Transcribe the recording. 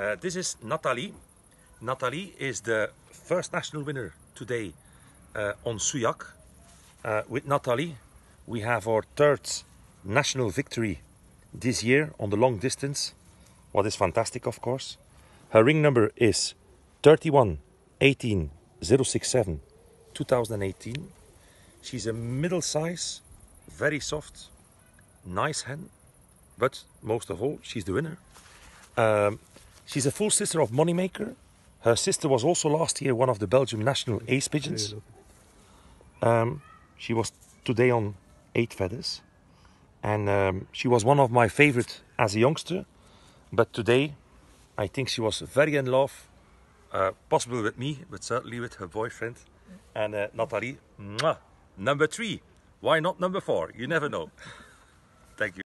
Uh, this is Nathalie. Nathalie is the first national winner today uh, on Souillac. Uh, with Nathalie, we have our third national victory this year on the long distance. What is fantastic, of course. Her ring number is 31 18 067 2018. She's a middle size, very soft, nice hen, but most of all, she's the winner. Um, she's a full sister of Moneymaker. Her sister was also last year one of the Belgium national ace pigeons. Um, she was today on eight feathers, and um, she was one of my favorite as a youngster. But today, I think she was very in love, uh, possibly with me, but certainly with her boyfriend. And uh, Nathalie, mwah, number three. Why not number four? You never know. Thank you.